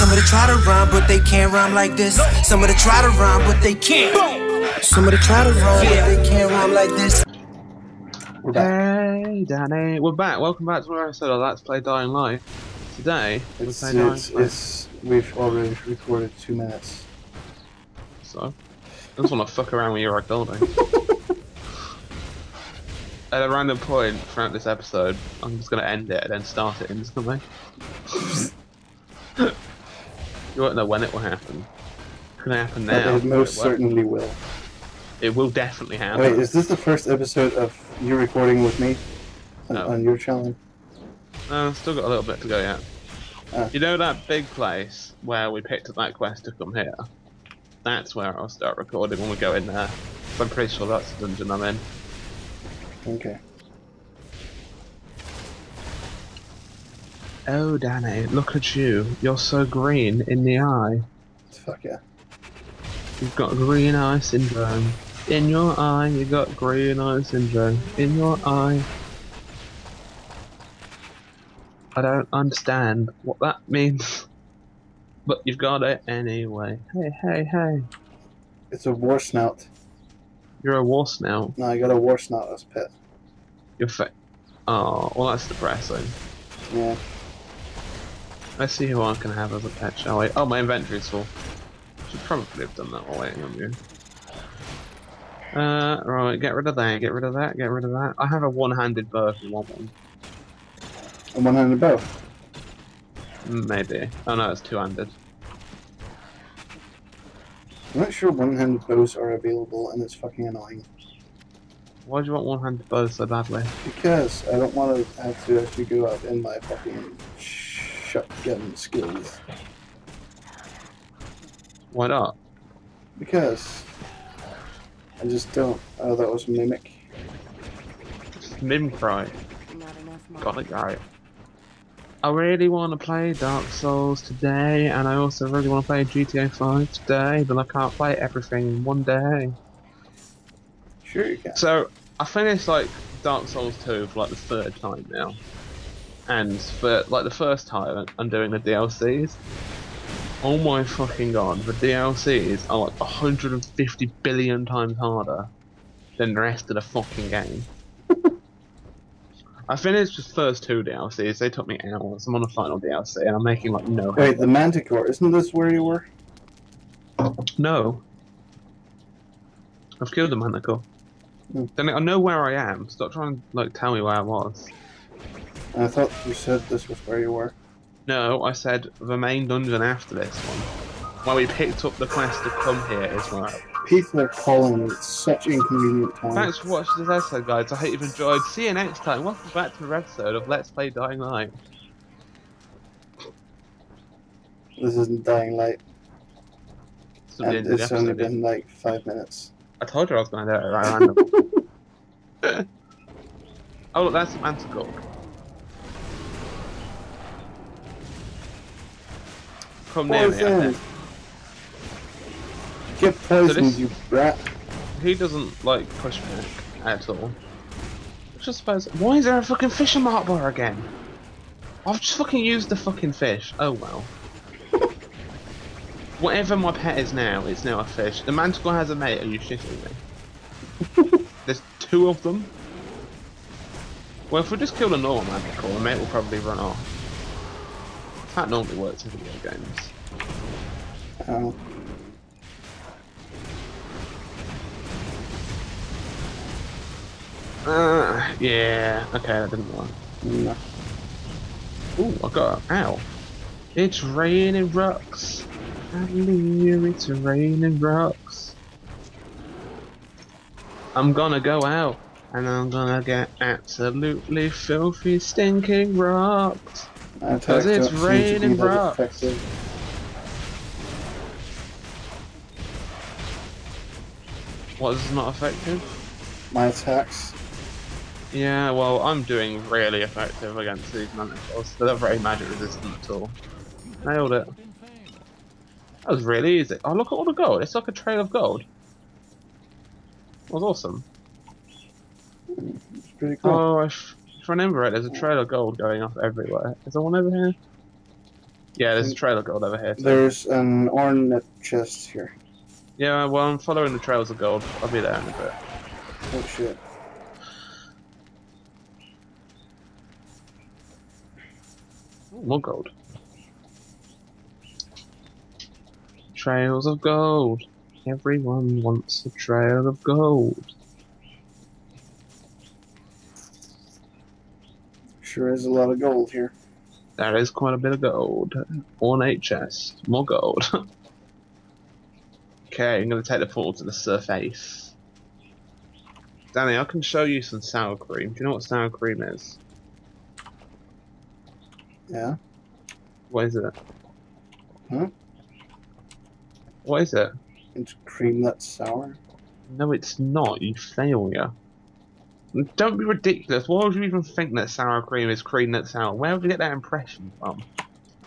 Somebody try to rhyme, but they can't rhyme like this. Somebody try to rhyme, but they can't. Somebody try to rhyme, but they can't rhyme like this. We're back. Hey, Danny. We're back. Welcome back to another episode of Let's Play Dying Light. Today, we're It's, playing Dying it's, Light. it's, we've already recorded two minutes. So, I just want to fuck around with your building. At a random point throughout this episode, I'm just going to end it and then start it instantly. You won't know when it will happen. It's to happen now. it most it, certainly will. It will definitely happen. Wait, is this the first episode of you recording with me on, No. on your channel? No, still got a little bit to go yet. Ah. You know that big place where we picked up that quest to come here? That's where I'll start recording when we go in there. I'm pretty sure that's the dungeon I'm in. Okay. Oh, Danny, look at you. You're so green in the eye. Fuck yeah. You've got green eye syndrome. In your eye, you got green eye syndrome. In your eye. I don't understand what that means. But you've got it anyway. Hey, hey, hey. It's a war snout. You're a war snout. No, I got a war snout as pet. You're fa- Oh, well that's depressing. Yeah. Let's see who I can have as a pet, shall we? Oh, my inventory's full. Should probably have done that while waiting on you. Uh, right, get rid of that, get rid of that, get rid of that. I have a one-handed bow if you want one. A one-handed bow. Maybe. Oh no, it's two-handed. I'm not sure one-handed bows are available, and it's fucking annoying. Why do you want one-handed bows so badly? Because I don't want to have to actually go out in my fucking shotgun skills. Why not? Because I just don't. Oh, that was mimic. Mimcry. Got it right. I really want to play Dark Souls today, and I also really want to play GTA 5 today, but I can't play everything in one day. Sure you can. So I finished like Dark Souls 2 for like the third time now, and for like the first time I'm doing the DLCs. Oh my fucking god, the DLCs are like 150 billion times harder than the rest of the fucking game. I finished the first two DLCs. They took me hours. I'm on the final DLC, and I'm making like no. Wait, the Manticore, isn't this where you were? No. I've killed the manticore. Hmm. Then I know where I am. Stop trying to like tell me where I was. I thought you said this was where you were. No, I said the main dungeon after this one. Where we picked up the quest to come here is where I... People are calling at such inconvenient times. Thanks for watching this episode, guys. I hope you've enjoyed. See you next time. Welcome back to another episode of Let's Play Dying Light. This isn't Dying Light, It's and the it's only been like five minutes. I told you I was going to do it right random. oh, look, that's the manticore. Poison! Get poisoned, this- you brat. He doesn't like push back at all. I just suppose. Why is there a fucking fish on my bar again? I've just fucking used the fucking fish. Oh well. Whatever my pet is now, it's now a fish. The manticore has a mate. Are you shitting me? There's two of them. Well, if we just kill the normal manticore, the mate will probably run off. That normally works in video games. Oh. Uh, yeah. Okay, that didn't work. No. Ooh, I got ow. It's raining rocks. Believe it's raining rocks. I'm gonna go out and I'm gonna get absolutely filthy stinking rocks. Because it's don't seem to raining that What is not effective? My attacks. Yeah, well, I'm doing really effective against these manticores. They're not very magic resistant at all. Nailed it. That was really easy. Oh, look at all the gold. It's like a trail of gold. That was awesome. It's pretty cool. Oh, if, if I remember it, there's a trail of gold going off everywhere. Is there one over here? Yeah, there's a trail of gold over here. too. There's an ornate chest here. Yeah, well, I'm following the trails of gold. I'll be there in a bit. Oh shit. Ooh, more gold. Trails of gold. Everyone wants a trail of gold. Sure is a lot of gold here. That is quite a bit of gold. Ornate chest. More gold. okay, I'm going to take the portal to the surface. Danny, I can show you some sour cream. Do you know what sour cream is? Yeah. What is it? Huh? What is it? It's cream that's sour. No, it's not, you failure. Don't be ridiculous. Why would you even think that sour cream is cream that's sour? Where would you get that impression from?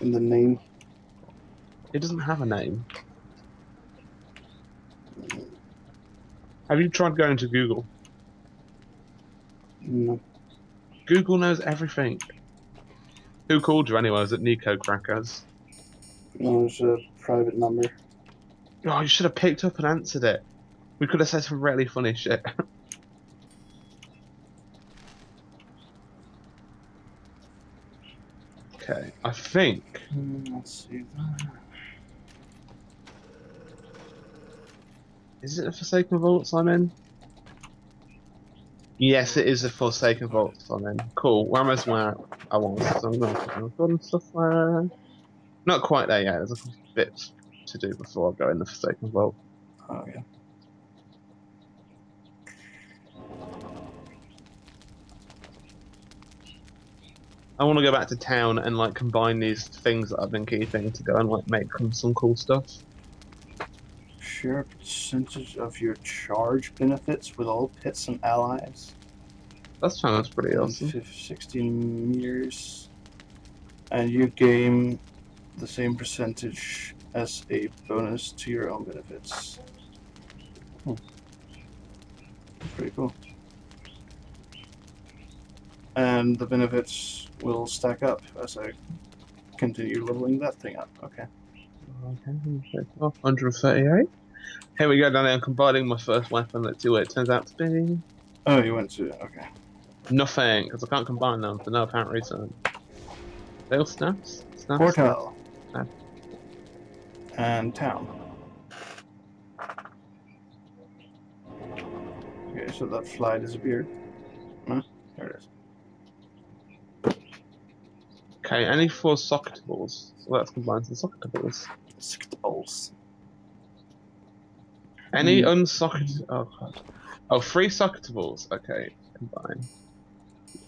In the name. It doesn't have a name. Have you tried going to Google? No. Google knows everything. Who called you anyway? Was it Nico Crackers? No, it was a private number. Oh, you should have picked up and answered it. We could have said some really funny shit. okay, I think Hmm, Let's see. Is it the Forsaken Vaults I'm in? Yes, it is the Forsaken Vaults I'm in. Cool. We're almost where I was. So I'm going to record and stuff there. Not quite there yet. There's a bit to do before I go in the Forsaken Vault. Oh yeah. I want to go back to town and like combine these things that I've been keeping to go and like make some- some cool stuff. Share percentage of your charge benefits with all pets and allies. That sounds pretty awesome. fif- 16 meters. And you gain the same percentage as a bonus to your own benefits. Hmm. Pretty cool. And the benefits will stack up as I continue leveling that thing up. Okay. Okay, oh, 138. Here we go, Danny. I'm combining my first weapon. Let's see what it turns out to be. Oh, you went to. Okay. Nothing, because I can't combine them for no apparent reason. Fail snaps? Snaps? Portal. Ah. And town. Okay, so that fly disappeared. No? There it is. Okay, any four socketables. So let's combine some socketables. Skittles. Any Hmm. unsocket. Oh, God. Oh, three socketables. Okay, combine.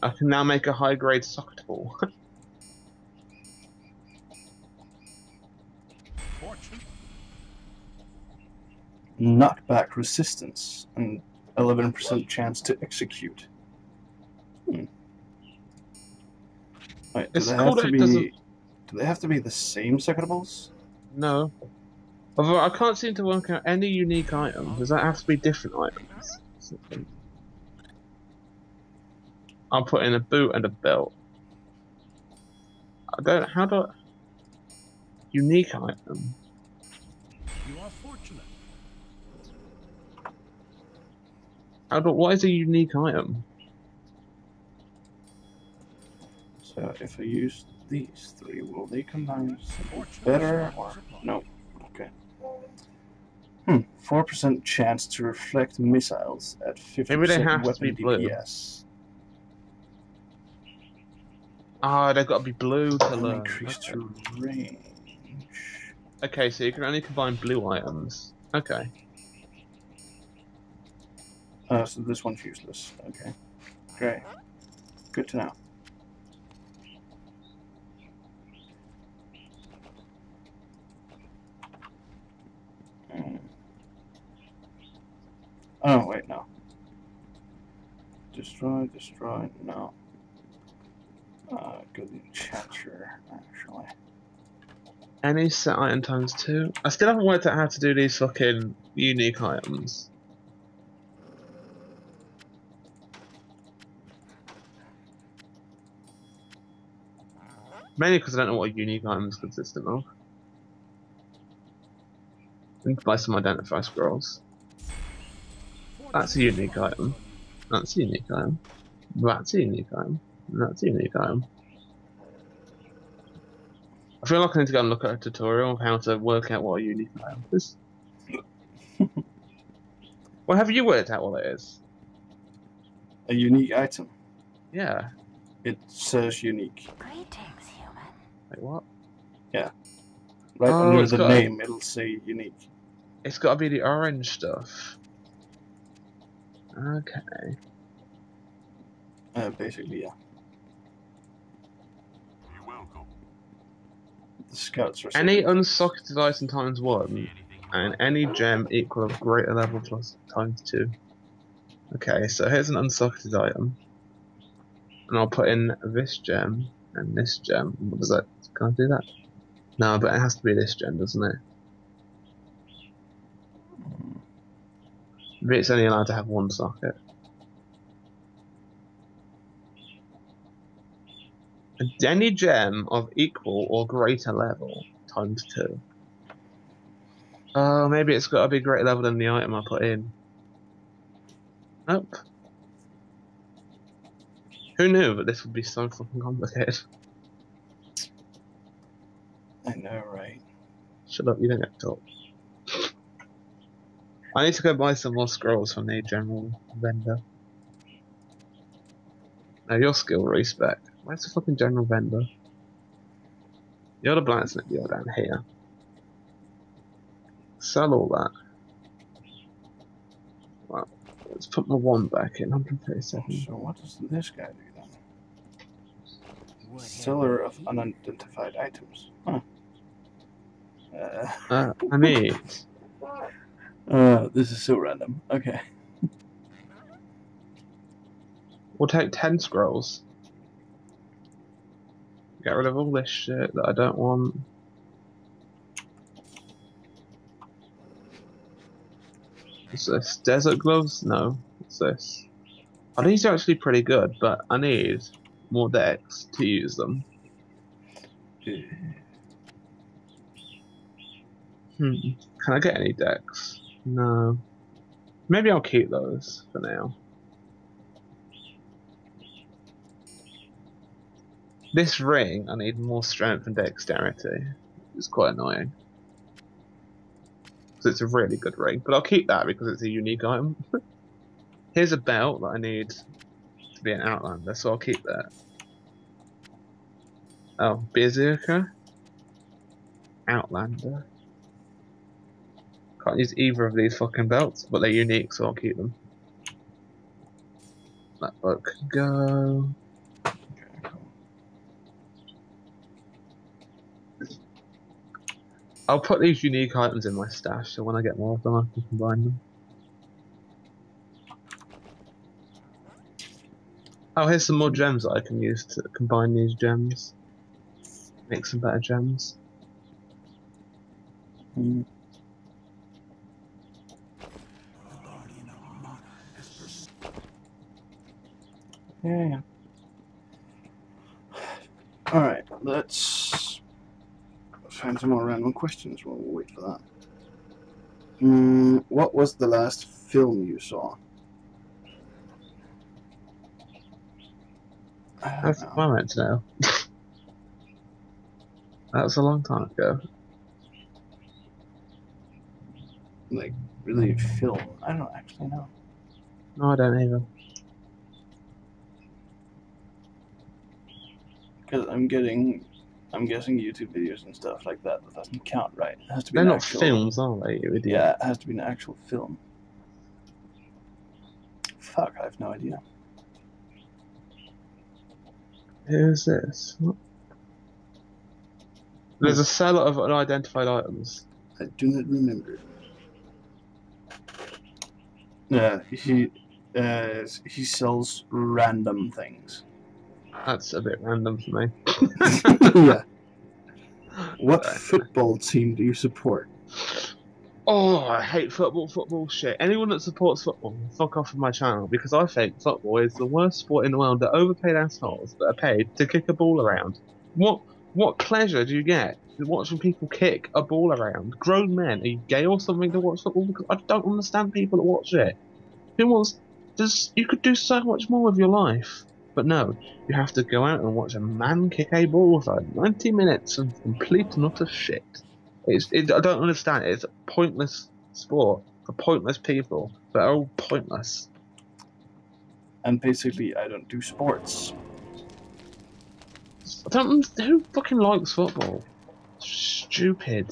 I can now make a high grade socketable. Knockback resistance and 11% chance to execute. Wait, do It's they have to be? doesn't- Do they have to be the same socketables? no. Although I can't seem to work out any unique item. Does that have to be different items? I'll put in a boot and a belt. I don't. How do I. Unique item. You are fortunate. How do, what is a unique item? So if I use these three, will they combine better or no? Okay. Hmm. Four percent chance to reflect missiles at fifty Maybe they percent have to weapon be blue. DPS. Ah, they've got to be blue to learn. increase Okay. to range. okay, so you can only combine blue items. Okay. Uh, so this one's useless. Okay. Great. Good to know. Oh, wait, no. Destroy, destroy, no. Uh, good chatter, actually. Any set item times two. I still haven't worked out how to do these fucking unique items. Mainly because I don't know what a unique item is consistent of. To buy some identify scrolls. That's a unique item. That's a unique item. That's a unique item. That's a unique item. I feel like I need to go and look at a tutorial of how to work out what a unique item is. well, have you worked out what it is? A unique item. Yeah. It says unique. Greetings, human. Wait, what? Yeah. Right Oh, under the got- name, it'll say unique. It's got to be the orange stuff. Okay. Uh, basically, yeah. You're welcome. The scouts are Any unsocketed item times one, and any gem equal of greater level plus times two. Okay, so here's an unsocketed item. And I'll put in this gem and this gem. What does that? Can I do that? No, but it has to be this gem, doesn't it? It's only allowed to have one socket. Any gem of equal or greater level times two. Oh, maybe it's got to be greater level than the item I put in. Nope. Who knew that this would be so fucking complicated? I know, right? Shut up, you don't get to talk. I need to go buy some more scrolls from the general vendor. Now your skill respec. Where's the fucking general vendor? You're the blacksmith, you're down here. Sell all that. Well, let's put my one back in, 137. So what does this guy do then? Seller of unidentified items. Huh. Uh, Uh, I need. Uh, this is so random. Okay. We'll take 10 scrolls. Get rid of all this shit that I don't want. What's this? Desert gloves? No. What's this? Oh, these are actually pretty good, but I need more dex to use them. Hmm. Can I get any dex? No. Maybe I'll keep those for now. This ring, I need more strength and dexterity. It's quite annoying. Because it's a really good ring. But I'll keep that because it's a unique item. Here's a belt that I need to be an outlander, so I'll keep that. Oh, Berserker? Outlander. Can't use either of these fucking belts, but they're unique, so I'll keep them. That book go. I'll put these unique items in my stash, so when I get more of them, I can combine them. Oh, here's some more gems that I can use to combine these gems. Make some better gems. Hmm. Yeah, yeah. Alright, let's find some more random questions while we wait for that. Mm, what was the last film you saw? That's know. what I meant to know. that was a long time ago. Like, really, film? I don't actually know. No, I don't either. Because I'm getting, I'm guessing YouTube videos and stuff like that. That doesn't count, right? It has to be They're not actual, films, are they? Yeah, it has to be an actual film. Fuck, I have no idea. Who's this? What? There's a seller of unidentified items. I do not remember. Yeah, he, uh, he sells random things. That's a bit random for me. yeah. What football team do you support? Oh, I hate football, football shit. Anyone that supports football, fuck off of my channel because I think football is the worst sport in the world. They're overpaid assholes that are paid to kick a ball around. What What pleasure do you get watching people kick a ball around? Grown men, are you gay or something to watch football? Because I don't understand people that watch it. Who wants? Does you could do so much more with your life, but no, you have to go out and watch a man kick a ball for 90 minutes of complete and utter shit. It's, it, I don't understand. It's a pointless sport for pointless people. They're all pointless. And basically, I don't do sports. I don't. Who fucking likes football? Stupid.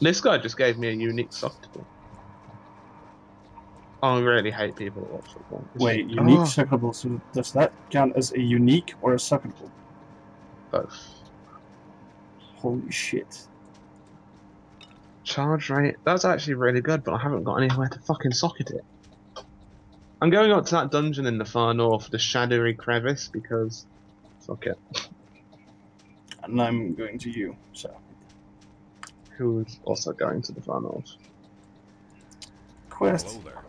This guy just gave me a unique soft ball. I really hate people that watch football. Wait, unique ah. Oh, socketable. So does that count as a unique or a socketable? both. Holy shit! Charge rate. That's actually really good, but I haven't got anywhere to fucking socket it. I'm going up to that dungeon in the far north, the Shadowy Crevice, because fuck it. And I'm going to you. So Who's also going to the far north? quest Hello there.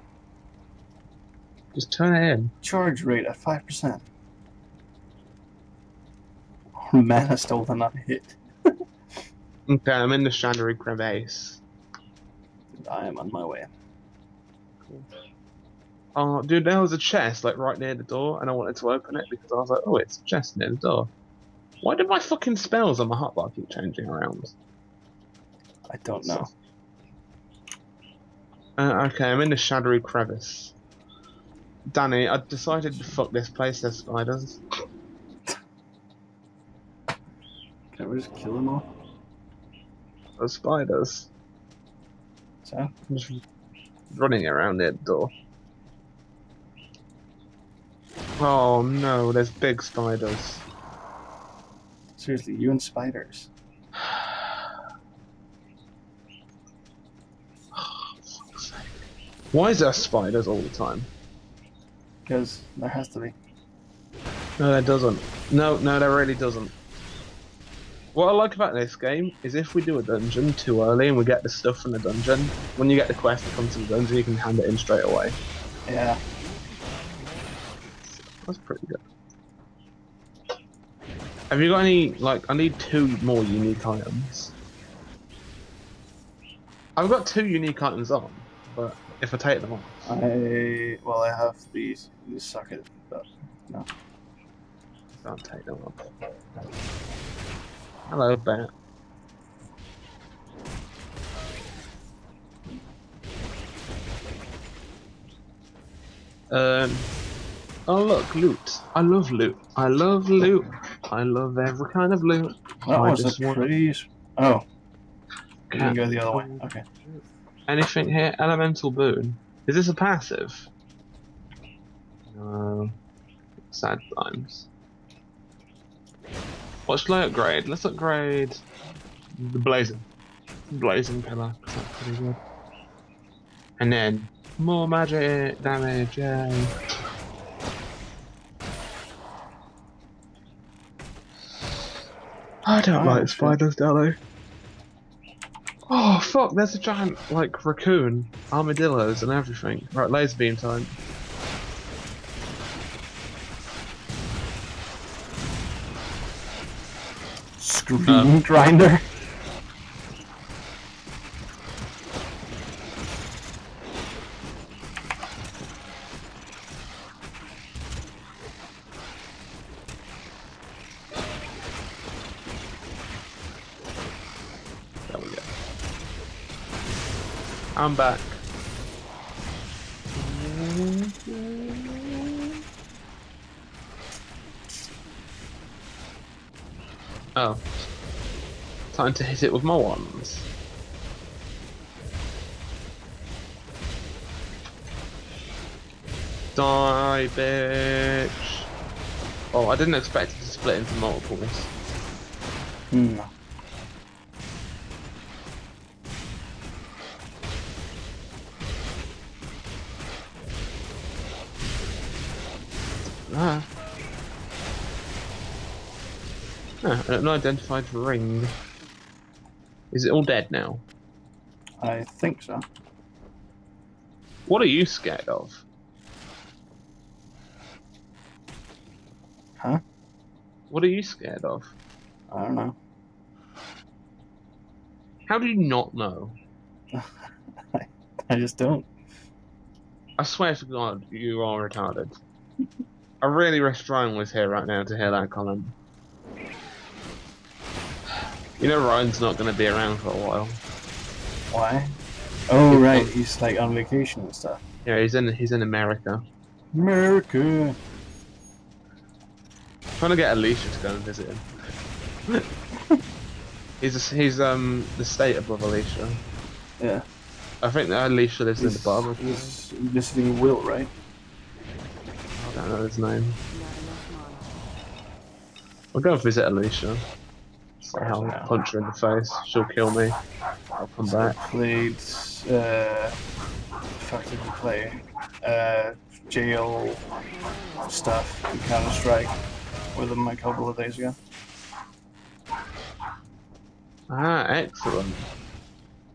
Just turn it in. charge rate at five percent. Mana still not hit. Okay, I'm in the Shadowy Crevice. I am on my way. Oh, dude, there was a chest like right near the door, and I wanted to open it because I was like, oh, it's a chest near the door. Why did my fucking spells on my hotbar keep changing around? I don't know. Uh, okay, I'm in the shadowy crevice. Danny, I decided to fuck this place. There's spiders. Can't we just kill them all? There's spiders. So I'm just running around near the door. Oh no, there's big spiders. seriously, you and spiders. Why is there spiders all the time? Because there has to be. No, there doesn't. No, no, there really doesn't. What I like about this game is if we do a dungeon too early and we get the stuff from the dungeon, when you get the quest that comes to the dungeon, you can hand it in straight away. Yeah. That's pretty good. Have you got any, like, I need two more unique items. I've got two unique items on, but if I take them off, I well, I have these these socket, but no. I can't take them off. Hello, bat. Um. Oh look, loot. I love loot. I love loot. I love every kind of loot. that I was a pretty. Oh, you can go the other way. Okay. Anything here? Elemental boon. Is this a passive? No. Sad times. What should I upgrade? Let's upgrade the blazing. Blazing pillar. That's pretty good. And then more magic damage, yay. I don't like spiders, Dello. Fuck, there's a giant like raccoon, armadillos and everything. Right, laser beam time. Screen Um, grinder. I'm back. Oh. Time to hit it with my wands. Die, bitch. Oh, I didn't expect it to split into multiples. Hmm. An unidentified ring. Is it all dead now? I think so. What are you scared of? Huh? What are you scared of? I don't know. How do you not know? I just don't. I swear to God, you are retarded. I really wish Ryan was here right now to hear that comment. You know Ryan's not going to be around for a while. Why? Oh He's right, on- he's like on vacation and stuff. Yeah, he's in he's in America. America. trying to get Alicia to go and visit him. he's he's um the state above Alicia. Yeah. I think that Alicia lives in the He's, bar. he's visiting Will, right? I don't know his name. I'll go visit Alicia. So I'll Yeah. punch her in the face. She'll kill me. I'll come back. Played. Uh, fuck did we play? Uh, jail stuff in Counter Strike with him a couple of days ago. Ah, excellent.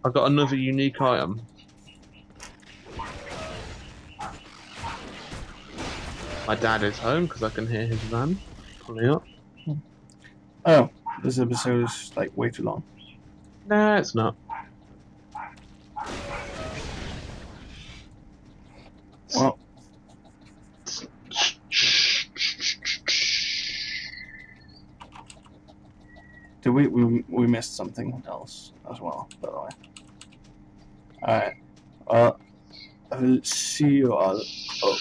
I got another unique item. My dad is home because I can hear his van pulling up. Oh, this episode is like way too long. Nah, it's not. Well, did we, we we missed something else as well, by the way. Alright. Well, I'll see you all. Oh,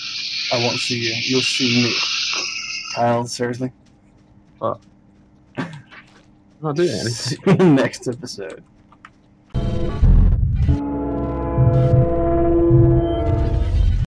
I won't see you. You'll see me. Kyle, seriously. I'm anything. See you next episode.